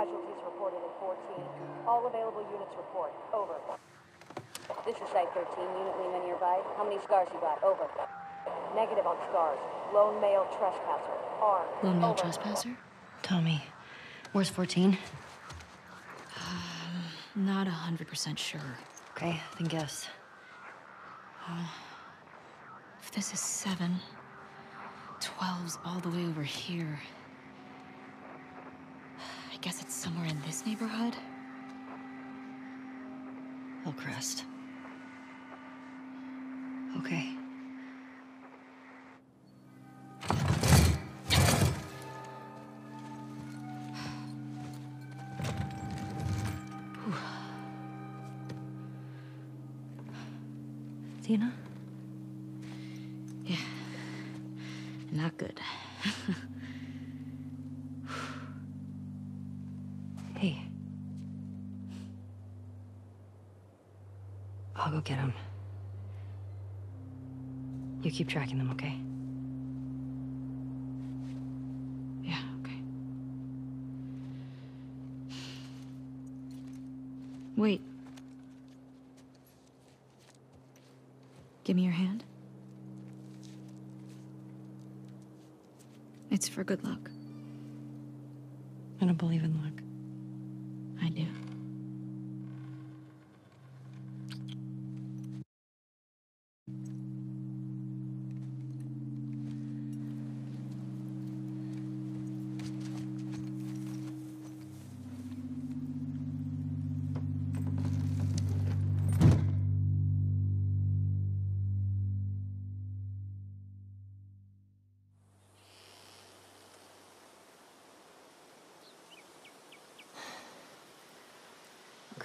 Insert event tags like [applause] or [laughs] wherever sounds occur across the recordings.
Casualties reported at 14. All available units report. Over. This is Site 13. Unit Lima nearby. How many scars you got? Over. Negative on scars. Lone male trespasser. Armed. Lone male Over. trespasser? Tommy. Where's 14? Um, not a hundred percent sure. Okay, then guess. Uh, if this is seven, 12's all the way over here. Guess it's somewhere in this neighborhood? Hillcrest. Okay. Dina? Yeah. Not good. [laughs] Hey. I'll go get him. You keep tracking them, okay? Yeah, okay. Wait. Give me your hand. It's for good luck. I don't believe in luck. I do.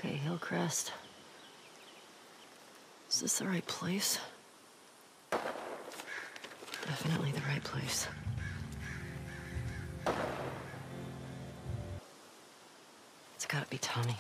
Okay, Hillcrest. Is this the right place? Definitely the right place. It's gotta be Tommy.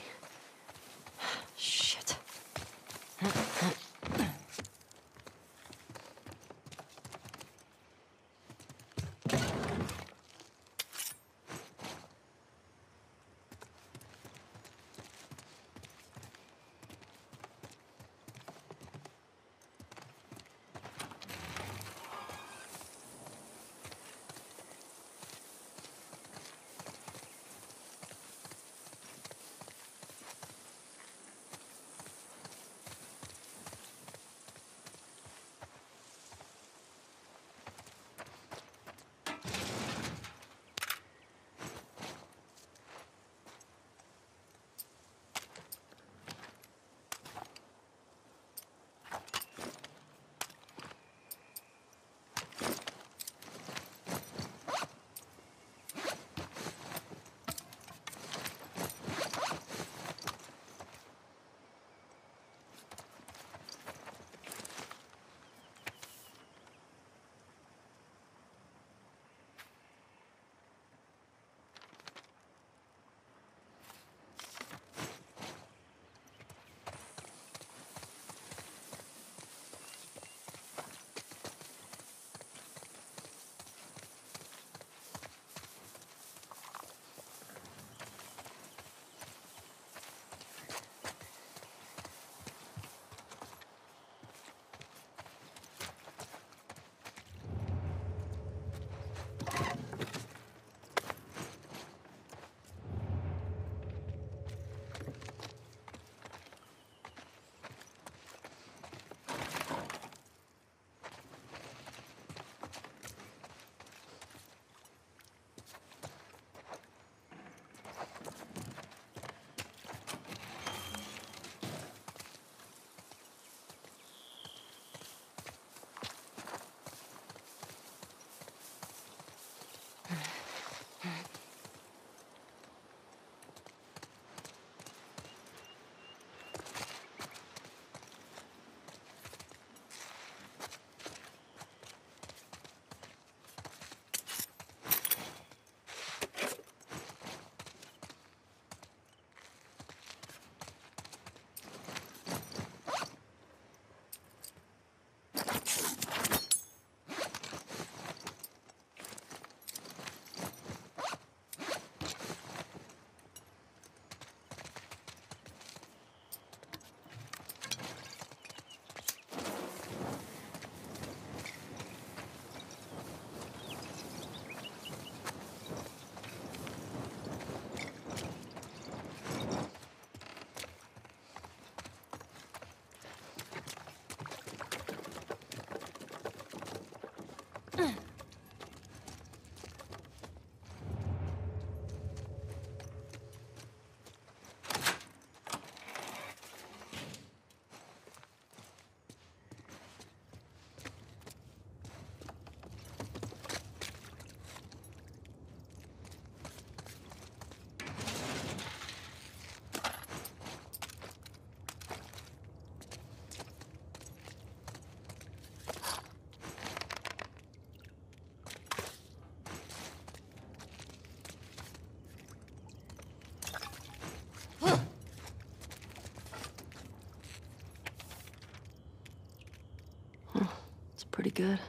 Pretty good.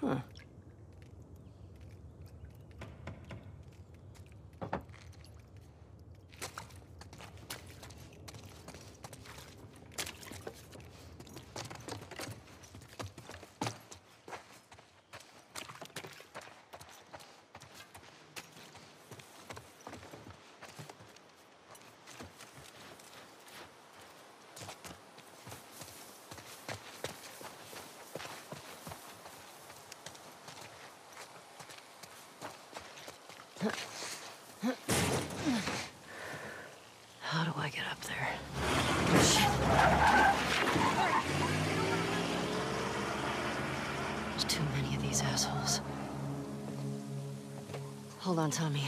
Huh. How do I get up there? There's too many of these assholes. Hold on, Tommy.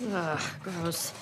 Ugh, gross.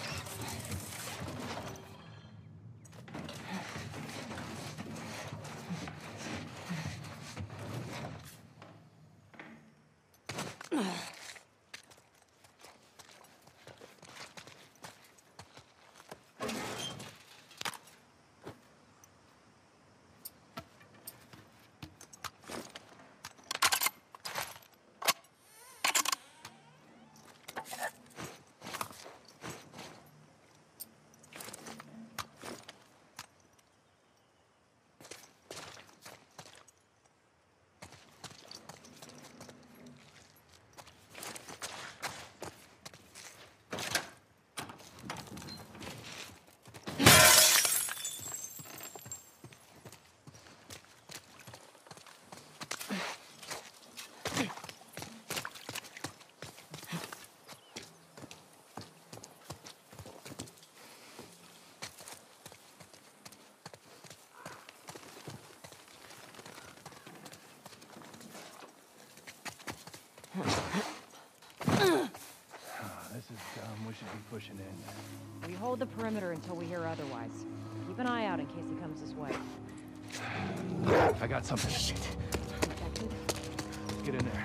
This is dumb. We should be pushing in. We hold the perimeter until we hear otherwise. Keep an eye out in case he comes this way. I got something. Infected? Get in there.